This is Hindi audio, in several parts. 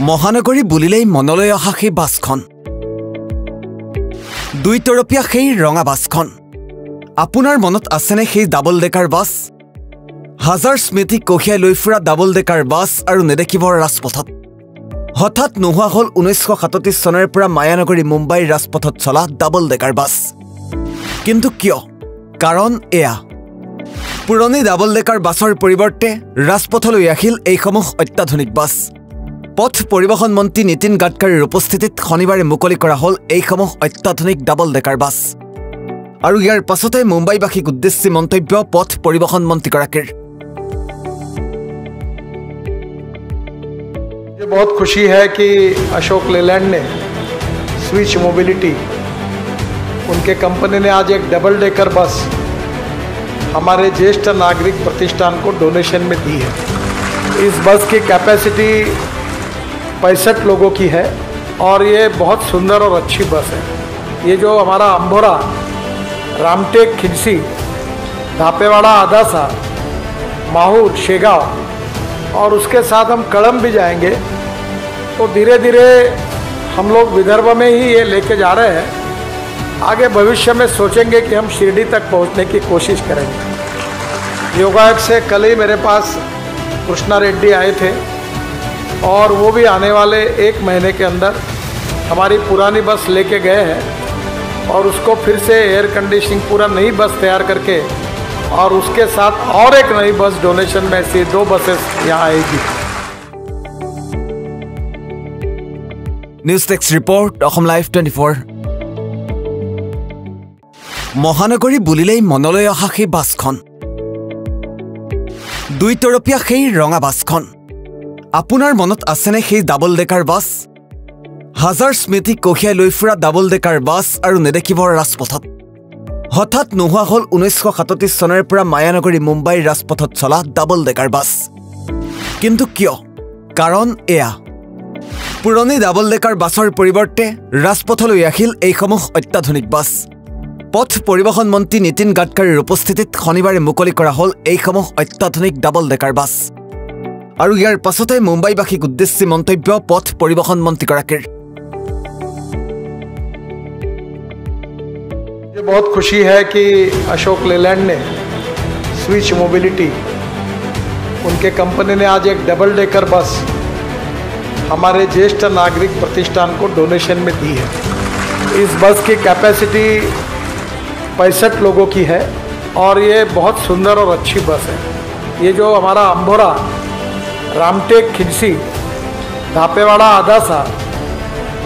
মহানগৰী বুলিলেই মনলৈ অহা সেই বাছখন। দুইতৰপীয়া সেই ৰঙা বাছখন। আপোনাৰ মনত আছেনে সেই ডাবল ডেকাৰ বাছ? হাজাৰ স্মৃতি কঢ়িয়াই লৈ ফুৰা ডাবল ডেকাৰ বাছ আৰু নেদেখিবৰ ৰাজপথত। হঠাৎ নোহোৱা হ'ল ঊনৈছশ সাতত্ৰিছ চনৰে পৰা মায়ানগৰী মুম্বাইৰ ৰাজপথত চলা ডাবল ডেকাৰ বাছ। কিন্তু কিয়? কাৰণ এয়া। পুৰণি ডাবল ডেকাৰ বাছৰ পৰিৱৰ্তে ৰাজপথলৈ আহিল এইসমূহ অত্যাধুনিক বাছ। পথ পৰিবহণ মন্ত্ৰী নীতিন গাডকাৰীৰ উপস্থিতিত শনিবাৰে মুকলি কৰা হ'ল এইসমূহ অত্যাধুনিক ডাবল ডেকাৰ বাছ আৰু ইয়াৰ পাছতে মুম্বাইবাসীক উদ্দেশ্যি মন্তব্য পথ পৰিবহণ মন্ত্ৰীগৰাকীৰ मुझे बहुत खुशी है कि अशोक लेलैंड ने स्विच मोबिलिटी उनके कंपनी ने आज एक डबल डेकर बस हमारे ज्येष्ठ नागरिक प्रतिष्ठान को डोनेशन में दी है इस बस की कैपेसिटी पैंसठ लोगों की है और ये बहुत सुंदर और अच्छी बस है। ये जो हमारा अम्बोरा रामटेक खिलसी धापेवाड़ा, आदासा, माहूर, शेगांव और उसके साथ हम कड़म भी जाएँगे तो धीरे धीरे हम लोग विदर्भ में ही ये लेके जा रहे हैं। आगे भविष्य में सोचेंगे कि हम शिरडी तक पहुँचने की कोशिश करेंगे। योगायोग से कल ही मेरे पास कृष्णा रेड्डी आए थे। और वो भी आने वाले एक महीने के अंदर हमारी पुरानी बस लेके गए हैं और उसको फिर से एयर कंडीशनिंग पूरा नई बस तैयार करके और उसके साथ और एक नई बस डोनेशन में ऐसी दो बसेस यहाँ आएगी news text report Assam live twenty four মহানগৰী বুলিলেই মনলৈ অহা সেই বাছখন দুইতৰপীয়া সেই ৰঙা বাছখন আপোনাৰ মনত আছেনে সেই ডাবল ডেকাৰ বাছ? হাজাৰ স্মৃতি কঢ়িয়াই লৈ ফুৰা ডাবল ডেকাৰ বাছ আৰু নেদেখিবৰ ৰাজপথত। হঠাৎ নোহোৱা হ'ল ঊনৈছশ সাতত্ৰিছ চনৰে পৰা মায়ানগৰী মুম্বাইৰ ৰাজপথত চলা ডাবল ডেকাৰ বাছ। কিন্তু কিয়? কাৰণ এয়া। পুৰণি ডাবল ডেকাৰ বাছৰ পৰিৱৰ্তে ৰাজপথলৈ আহিল এইসমূহ অত্যাধুনিক বাছ। পথ পৰিবহণ মন্ত্ৰী নীতিন গাডকাৰীৰ উপস্থিতিত শনিবাৰে মুকলি কৰা হ'ল এইসমূহ অত্যাধুনিক ডাবল ডেকাৰ বাছ। আৰু ইয়াৰ পাছতে মুম্বাইবাসীক উদ্দেশ্যি মন্তব্য পথ পৰিবহণ মন্ত্ৰীগৰাকীৰ मुझे बहुत खुशी है कि अशोक लेलैंड ने स्विच मोबिलिटी उनके कंपनी ने आज एक डबल डेकर बस हमारे ज्येष्ठ नागरिक प्रतिष्ठान को डोनेशन में दी है इस बस की कैपेसिटी पैंसठ लोगों की है और ये बहुत सुंदर और अच्छी बस है ये जो हमारा अम्बोरा रामटेक खिलसी धापेवाड़ा आदासा,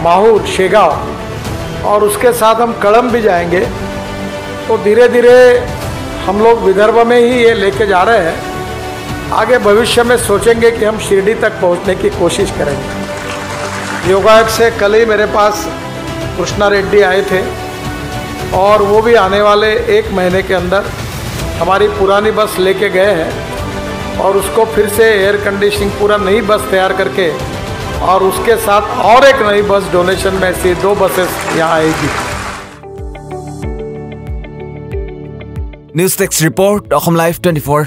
माहूर शेगांव, और उसके साथ हम कड़म भी जाएँगे। तो धीरे धीरे हम लोग विदर्भ में ही ये लेके जा रहे हैं। आगे भविष्य में सोचेंगे कि हम शिरडी तक पहुँचने की कोशिश करेंगे। योगायोग से कल ही मेरे पास कृष्णा रेड्डी आए थे, और वो भी आने वाले एक महीने के अंदर हमारी पुरानी बस लेके गए हैं। और उसको फिर से एयर कंडीशनिंग पूरा नई बस तैयार करके और उसके साथ और एक नई बस डोनेशन में से दो बसेस यहाँ आएगी। न्यूज़ टेक्स रिपोर्ट लाइव ट्वेंटी फोर